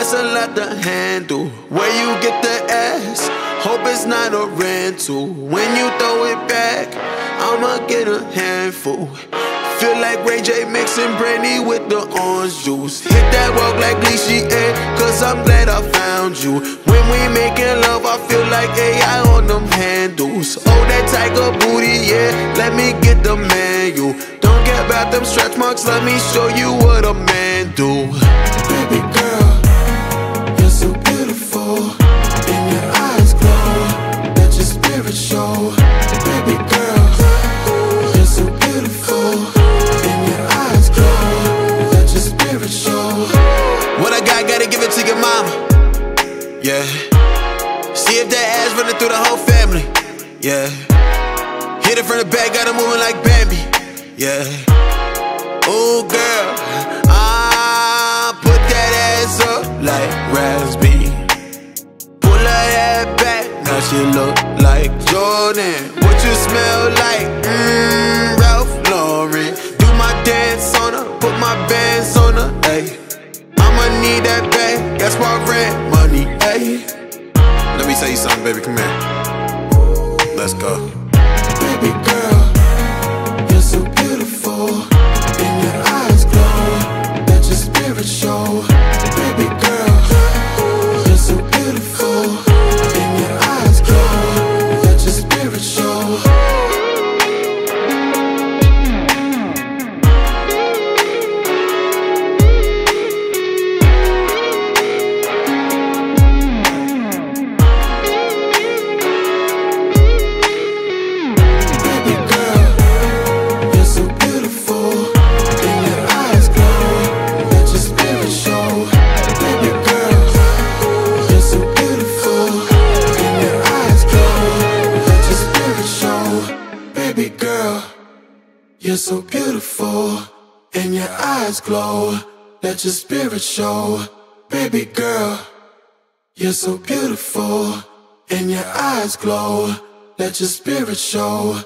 That's a lot to handle. Where you get the ass? Hope it's not a rental. When you throw it back, I'ma get a handful. Feel like Ray J mixing brandy with the orange juice. Hit that walk like Lishi, cause I'm glad I found you. When we making love, I feel like AI on them handles. Oh, that tiger booty, yeah, let me get the menu. About them stretch marks, let me show you what a man do. Baby girl, you're so beautiful. And your eyes glow, let your spirit show. Baby girl, you're so beautiful. And your eyes glow, let your spirit show. What I got, gotta give it to your mama. Yeah. See if that ass running through the whole family. Yeah. Hit it from the back, got it moving like Bambi. Yeah. Oh girl, ah, put that ass up like Raspy. Pull her head back, now she look like Jordan. What you smell like? Mmm, Ralph Lauren. Do my dance on her, put my bands on her. Ayy, I'ma need that bag, that's my rent money. Ayy. Let me tell you something, baby. Come here. Let's go. Baby girl, Baby girl, you're so beautiful. And your eyes glow. Let your spirit show. Baby girl, you're so beautiful. And your eyes glow. Let your spirit show.